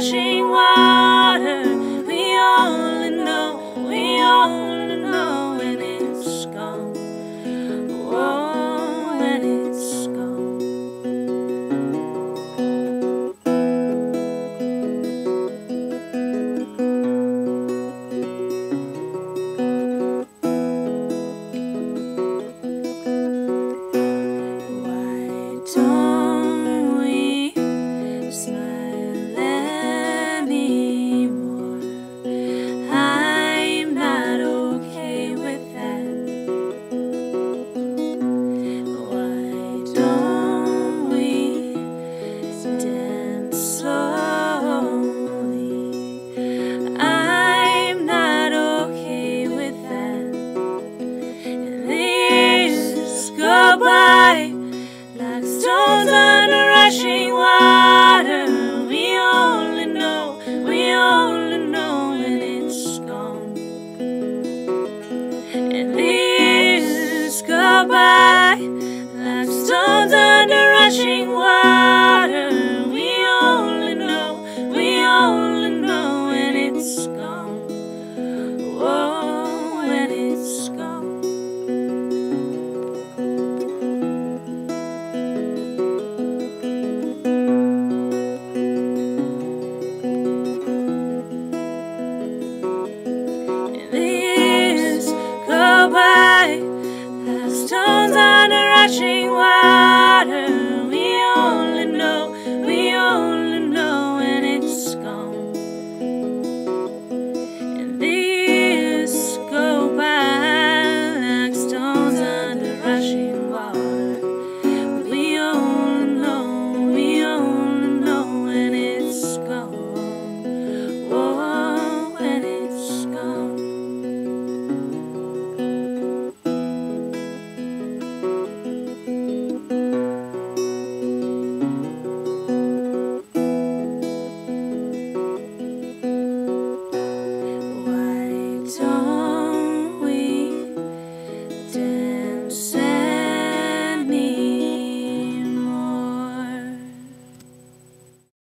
情话 Rushing water, we only know, we only know when it's gone. And these go by like stones under rushing water. watching what